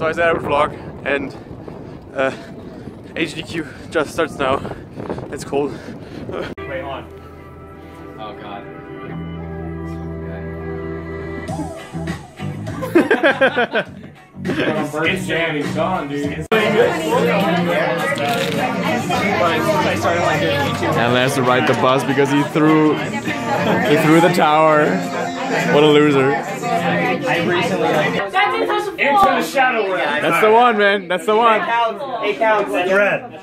So I said I would vlog, and uh, AGDQ just starts now. It's cold. Wait, on. Oh god. It's jam, he's gone, dude. Alan has to ride the bus because he threw he threw the tower. What a loser. Into the shadow realm. That's the one, man. That's the one. Eight counts. Red.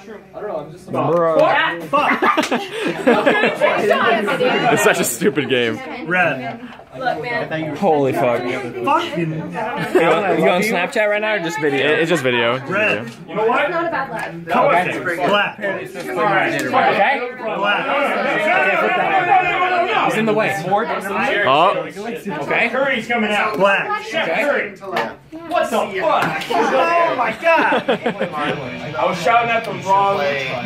It's such a stupid game. Red. Holy fuck. Fucking. You on Snapchat right now or just video? It's just video. Red. You know what? Not a bad lad. Black. Okay. Black. He's in the way. Oh, Okay. Curry's coming out. Black. Chef Curry. What the fuck? Oh my god. I was shouting at the wrong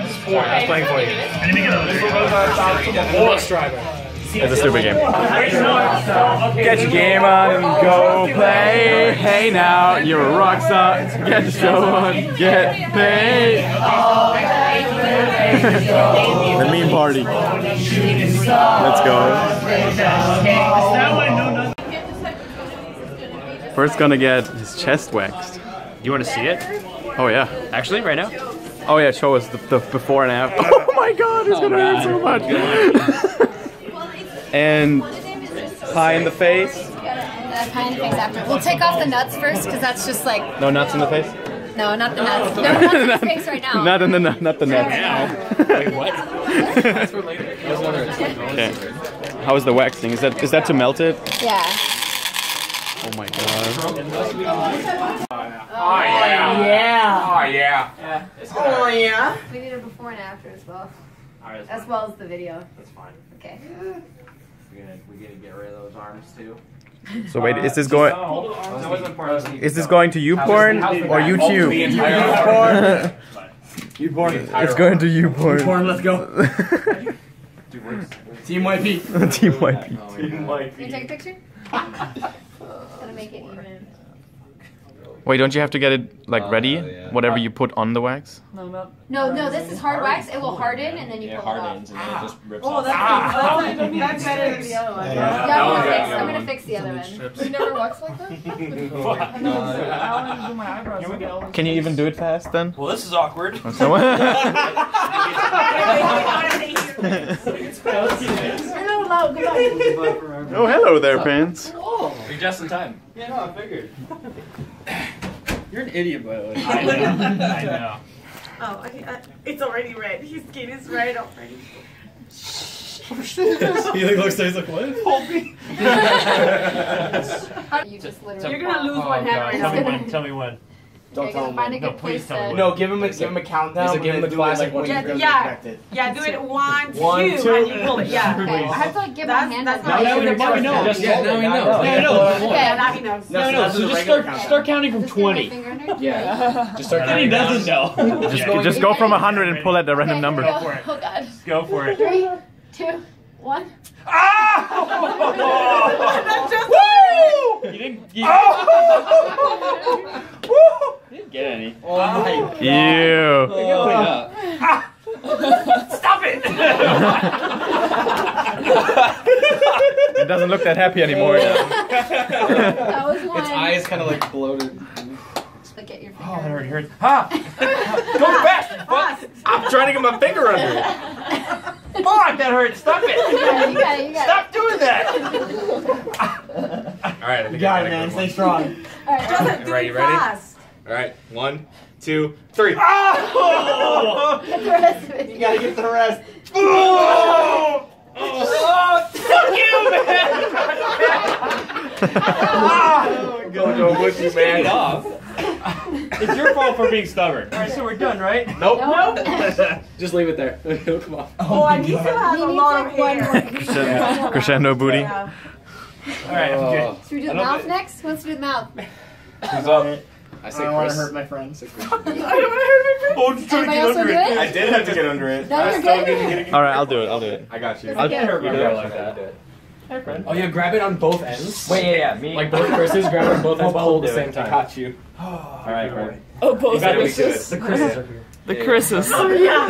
sport. I was playing for you. I didn't get another. Horse driver. it's a stupid game. Get Get your game on and oh, go play. Hey now, you're a rock star. Get the show on, get paid. Oh, the meme party. Let's go. First gonna get his chest waxed. You want to see it? Oh yeah. Actually, right now? Oh yeah, show us the, the before and after. Oh my god, it's gonna hurt so much. and pie in the face. Pie in the face after. We'll take off the nuts first because that's just like No nuts in the face. No, not the nuts. No nuts in his face right now. Not in the nu- not the nuts. Wait, what? Okay. How is the waxing? Is that is that to melt it? Yeah. Oh my god. Oh yeah. Oh yeah. Oh yeah. Oh, we need a before and after as well, Alright, as well as the video. that's fine. Okay. We're gonna, we're gonna get rid of those arms too. So wait, is this uh, going? That wasn't part of the. Is this going to YouPorn or YouTube? YouPorn. It's going to YouPorn. YouPorn. let's go. Team YP. Team YP. Can you take a picture? Gonna make it even. Wait, don't you have to get it like oh, ready? yeah. Whatever you put on the wax. No, no, this is hard wax. It will harden and then you pull it off. and then it just ah. rips Oh, that's, ah. that's, that's better than the other one. Yeah, I'm gonna fix. I'm gonna fix the other one. You never waxed like that? Can you even do it fast then? Well, this is awkward. So- Hello, hello, good night. oh, hello there, pants. Oh. You're just in time. Yeah, no, I figured. You're an idiot, by the way. I know. I know. Oh, okay, uh, it's already red. His skin is red already. he like looks he's like, what? You just literally. You're gonna lose Oh, one hand God. right Tell me when. Tell me when. Don't tell him. Find a No, good please place tell me to. when. No, give him a give him a countdown. He's like, give him gonna the classic like when one. you Yeah. Yeah, do it one, two, One, two. and you pull it. Yeah. Okay. I have to like give my That's- hand. that's a- not Now we know. Now we know. Just Yeah, now we know. go. Now we. Okay. Now he knows. No, no, so just start start counting from Just get my 20. finger under it? Yeah. Just start And he doesn't know. Just, go from 100 and pull at the random number. Go for it. Oh god. Go for it. Three, two, one. Ah! You didn't, you didn't get any. Oh my Ew. Clean up. Stop it! It doesn't look that happy anymore. That was one. Its eyes kind of like bloated. Look at your Oh, that finger. already hurts. Ha! Go fast! Fast. I'm trying to get my finger under it. Fuck, oh, that hurts. Stop it. it. You got it. You got Stop doing that. All right, I think You got I it, man. Stay strong. it. All right. Just do Right, it you ready? fast. One. All right, one, two, three. Oh! The rest of it. You gotta get the rest. Oh! Oh, fuck you, man! ah! Go, go with you, man. off. It's your fault for being stubborn. All right, so we're done, right? Nope. Nope. Just leave it there. It'll come off. Oh, and he still has He a needs lot of one hair. more. Crescendo, crescendo booty. Yeah. All right, I'm good. Oh. Should we do the mouth next? Who wants to do the mouth? Who's up? I I say don't want to Chris. hurt my friends. I don't want to hurt my friends. Oh, just Anybody else want to do it? I did have to get under it. No, I you're good. didn't get it. All right, I'll do it. I'll do it. I got you. Does it I'll- get- hurt my You girl do it like like that. Oh yeah, grab it on both ends. Wait, yeah, yeah, me. Like both Chris's, grab it on both ends, pull at the same time. Got you. All right, bro. Oh, both You gotta be Chris's. The Chris's are here. The Chris's. Oh, yeah.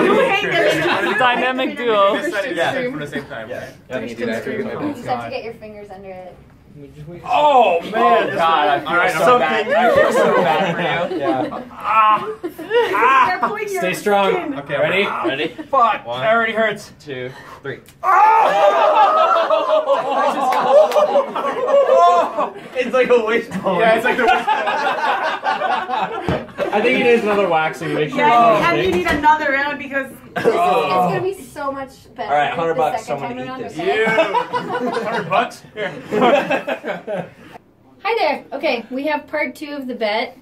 Who hate them? Dynamic duo. Yeah, from the same time. Yeah, yeah, me do that. You just have to get your fingers under it. Oh man! Oh god, I feel All right, so so bad. big. I feel so bad for you. Yeah. They're ah. pulling your Stay strong. skin. Okay, Ready? Ready? Fuck! One. That already hurts. Two, three. Oh. it's like a wishbone. Yeah, it's like the. I think he needs another waxing. Make sure. Yeah, it's and you need another round because It's gonna be oh. so much better. All right, 100 the bucks, second someone time eat around, this. okay? Hundred bucks. Here. Hi there. Okay, we have part two of the bet.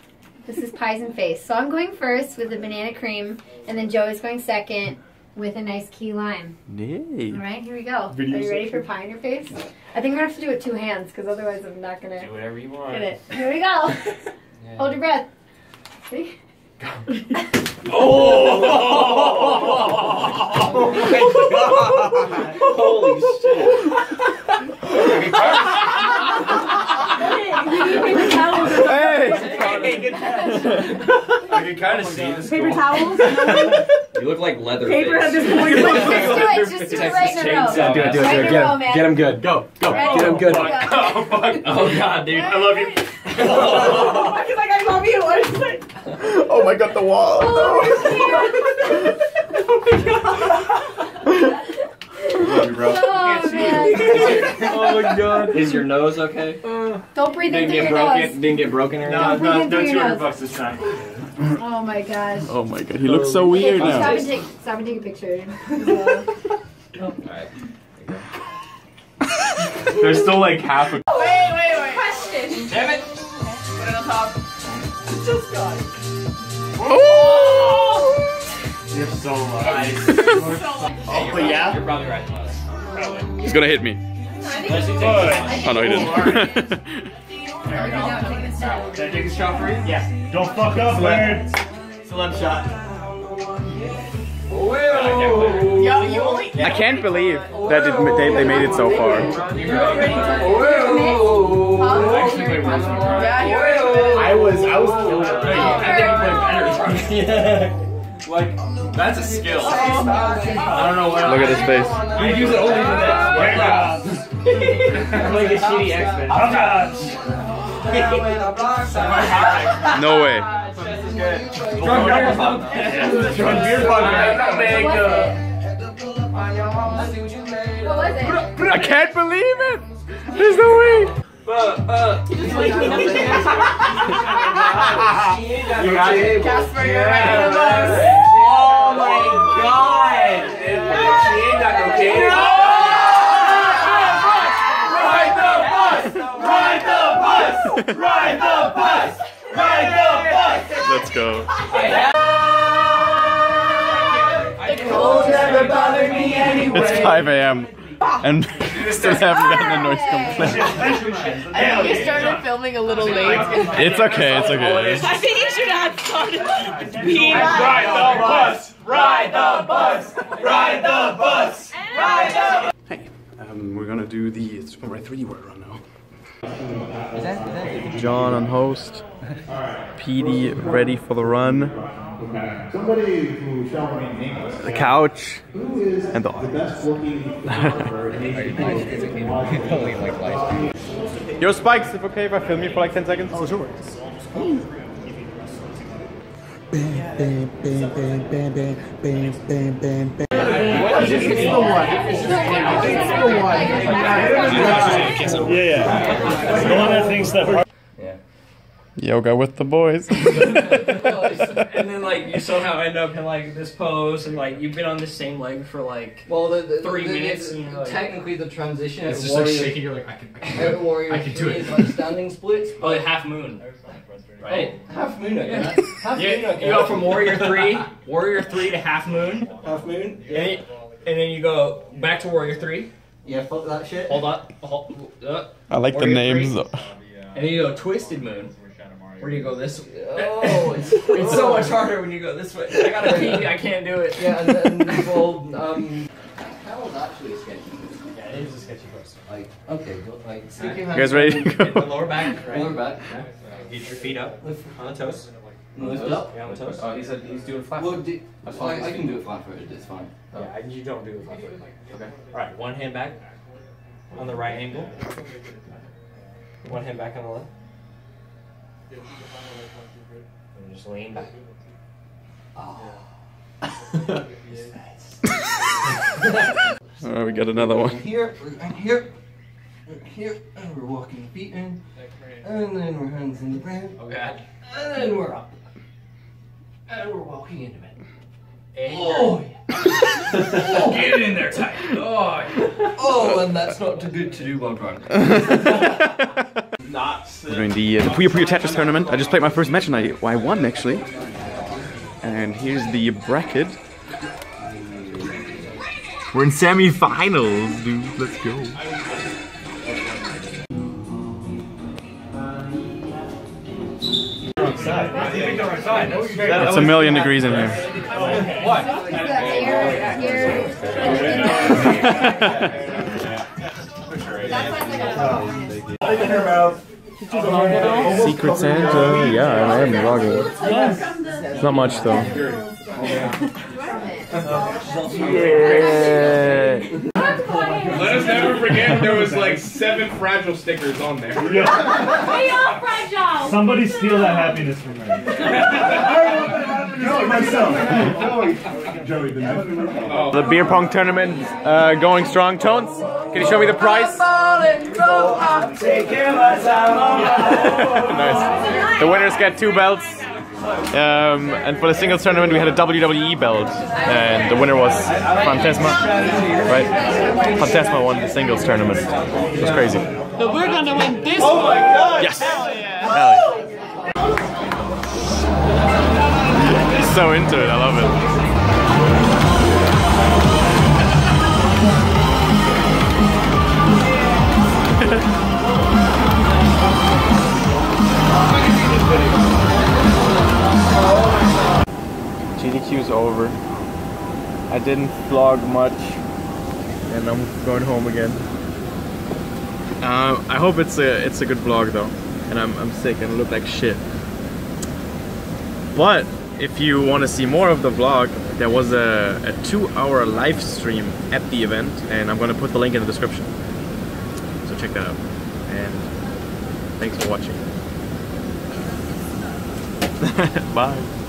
This is pies and face. So I'm going first with the banana cream, and then Joey's going second with a nice key lime. Yay. All right, here we go. Are you ready for pie in your face? I think we're gonna have to do it two hands because otherwise I'm not gonna Do whatever you want. get it. Here we go. Hold your breath. See? Holy shit! paper towels. Hey! I can kind of see this. Paper towels. You look like leather. Paper at this point. Just do it. Just do it right in a row. Chainsaw. Do it, do it, do Right it. in a Get row, him, man. get him good. Go, go. Ready? Get him good. Go. Oh fuck. Oh god, dude. I love you. He's like, I love you. I was like, Oh my god, the wall. Oh, oh Love you, bro. Oh man! Oh my god. Is your nose okay? Uh, don't breathe Didn't in through get your broken. nose. Didn't get broken or anything. breathe no, no, through your two hundred bucks this time. Oh my gosh. Oh my god, he looks so weird Okay, stop now. and take stop and take a picture. as well. Alright. There's still like half a. question. Damn it! Put it on top. Just got it. You're so nice. Oh, but yeah? You're probably right. He's gonna hit me. Good. Oh no, he didn't. Can I take a shot for you? Yeah. Don't fuck up, man. Celeb shot. Yeah, you only. I can't believe that it, they, they made it so far. Yeah, you're ready. I was, I was killing I think you play better. yeah. Like, That's a skill. Oh, I don't know what. Look at his face. You use it only for that. Right now. like a shitty X-Men. No way. Drunk beer pong. Drunk beer pong. What was it? I can't believe it. There's no way. You got it. Casper, you're for this. Oh my god! She ain't got no kids. Ride the bus! Ride the bus! Ride the bus! Ride the bus! Let's go. Cold never bothered me anyway. It's 5 a.m. and still haven't gotten a noise complaint. I know we started filming a little late. It's okay, it's okay. I think you should have started. Ride the bus! Ride the bus! Ride the bus! Ride the Hey, um, we're gonna do the Super Mario 3D World Run now. John on host. PD ready for the run. Somebody who shall remain nameless. The couch and the The best working photographer in Yo, Spikes, if okay if I film you for like 10 seconds? Oh, sure. Yoga with the boys. and then like you somehow end up in like this pose and like you've been on the same leg for like Well, the, the, Three the- minutes the- and like- technically the transition It's at just like Warrior, shaking. You're like, I can, I at can. Warrior I can do 3 it. is like standing splits. oh like half moon, right? Oh, half moon, okay. Yeah. Half You, moon, okay. you go from Warrior Three, Warrior Three to half moon, half moon. and then, and then you go back to Warrior Three. Yeah, fuck that shit. Hold up. hold, uh, I like the names three. though. and then you go Twisted Moon. Where do you go this way? Oh, it's, It's so much harder when you go this way. I gotta pee. I can't do it. Yeah, and then well, um, Carol's actually a sketchy. Yeah, it is a sketchy pose. Like, okay, go, like, stick your You hand. guys ready to Get the go? lower back, right? Lower back. Get your feet up on the toes. Lift it up. Yeah, on the toes. Oh, he said he's doing flat. Well, do, That's I. I can do it flat footed, it's fine. Yeah, you don't do it. Okay. Okay. All right, one hand back on the right angle. One hand back on the left. And just lean back. Oh, All right, we got another one. And here, and here, and here, and we're walking feet in, and then we're hands in the ground, Oh God. and then we're up. And we're walking into it. And Oh, yeah. Oh, Get in there tight. Oh, yeah. oh, and that's not too good to do while drunk. We're doing the, uh, the Puyo Puyo Tetris tournament. I just played my first match and I, well, I won actually. And here's the bracket. We're in semi-finals, dude. Let's go. It's a million degrees in here. Air, air. That's like a Secret Santa? Yeah, I am vlogging. It's not much though. Yeah. Let us never forget there was like seven fragile stickers on there. We all fragile. Somebody steal that happiness from me. Joey, myself. Joey, the next one. The beer pong tournament uh, going strong. Tones, can you show me the price? nice. The winners get two belts. Um, and for the singles tournament, we had a WWE belt, and the winner was Fantasma. Right? Fantasma won the singles tournament. It was crazy. But we're gonna win this Oh my god! Yes. Hell yeah. He's so into it. I love it. GDQ's over. I didn't vlog much, and I'm going home again. Uh, I hope it's a it's a good vlog though, and I'm I'm sick and look like shit. But if you want to see more of the vlog, there was a, a two-hour live stream at the event, and I'm gonna put the link in the description. So check that out. And thanks for watching. Bye.